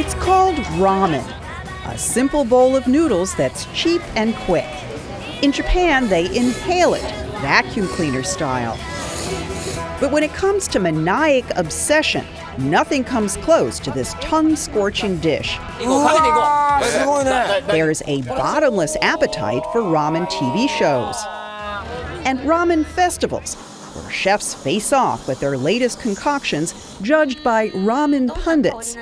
It's called ramen, a simple bowl of noodles that's cheap and quick. In Japan, they inhale it, vacuum cleaner style. But when it comes to maniac obsession, nothing comes close to this tongue scorching dish. There's a bottomless appetite for ramen TV shows and ramen festivals, where chefs face off with their latest concoctions judged by ramen pundits.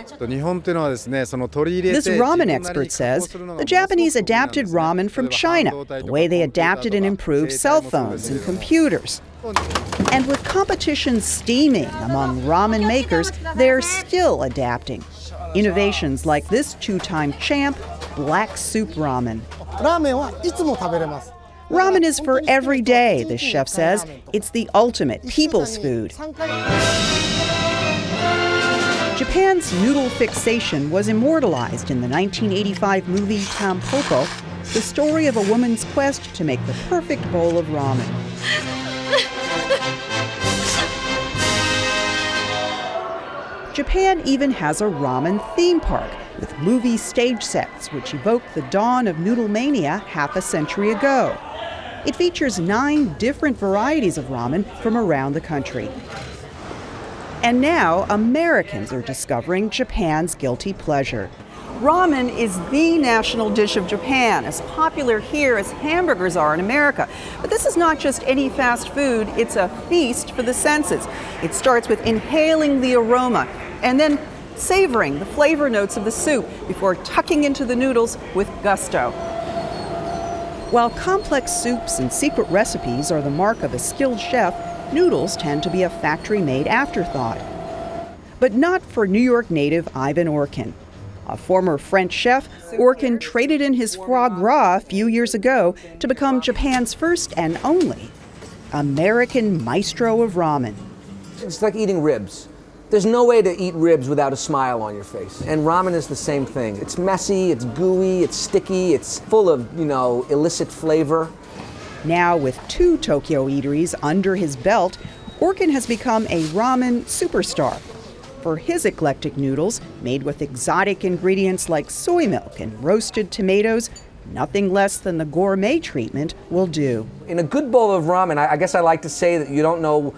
This ramen expert says the Japanese adapted ramen from China, the way they adapted and improved cell phones and computers. And with competition steaming among ramen makers, they're still adapting. Innovations like this two time champ, black soup ramen. Ramen is for every day, the chef says. It's the ultimate people's food. Japan's noodle fixation was immortalized in the 1985 movie Tampopo, the story of a woman's quest to make the perfect bowl of ramen. Japan even has a ramen theme park with movie stage sets which evoke the dawn of noodle mania half a century ago. It features nine different varieties of ramen from around the country. And now Americans are discovering Japan's guilty pleasure. Ramen is the national dish of Japan, as popular here as hamburgers are in America. But this is not just any fast food, it's a feast for the senses. It starts with inhaling the aroma and then savoring the flavor notes of the soup before tucking into the noodles with gusto. While complex soups and secret recipes are the mark of a skilled chef, noodles tend to be a factory made afterthought. But not for New York native Ivan Orkin. A former French chef, Orkin traded in his foie gras a few years ago to become Japan's first and only American maestro of ramen. It's like eating ribs. There's no way to eat ribs without a smile on your face. And ramen is the same thing. It's messy, it's gooey, it's sticky, it's full of, you know, illicit flavor. Now, with two Tokyo eateries under his belt, Orkin has become a ramen superstar. For his eclectic noodles, made with exotic ingredients like soy milk and roasted tomatoes, Nothing less than the gourmet treatment will do. In a good bowl of ramen, I, I guess I like to say that you don't know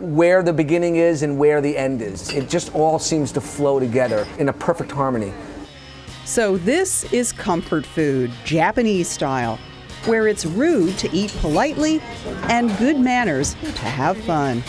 where the beginning is and where the end is. It just all seems to flow together in a perfect harmony. So, this is comfort food, Japanese style, where it's rude to eat politely and good manners to have fun.